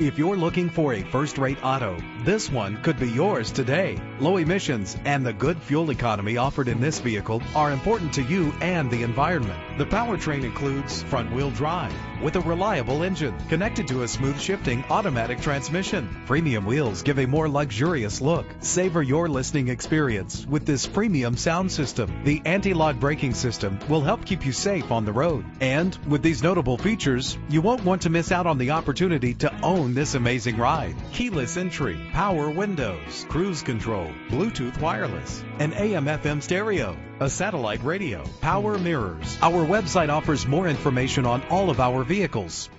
If you're looking for a first-rate auto, this one could be yours today. Low emissions and the good fuel economy offered in this vehicle are important to you and the environment. The powertrain includes front-wheel drive with a reliable engine connected to a smooth shifting automatic transmission. Premium wheels give a more luxurious look. Savor your listening experience with this premium sound system. The anti-lock braking system will help keep you safe on the road. And with these notable features, you won't want to miss out on the opportunity to own this amazing ride. Keyless entry, power windows, cruise control, Bluetooth wireless, an AM FM stereo, a satellite radio, power mirrors. Our website offers more information on all of our vehicles.